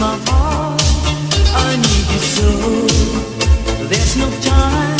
my heart. I need you so. There's no time.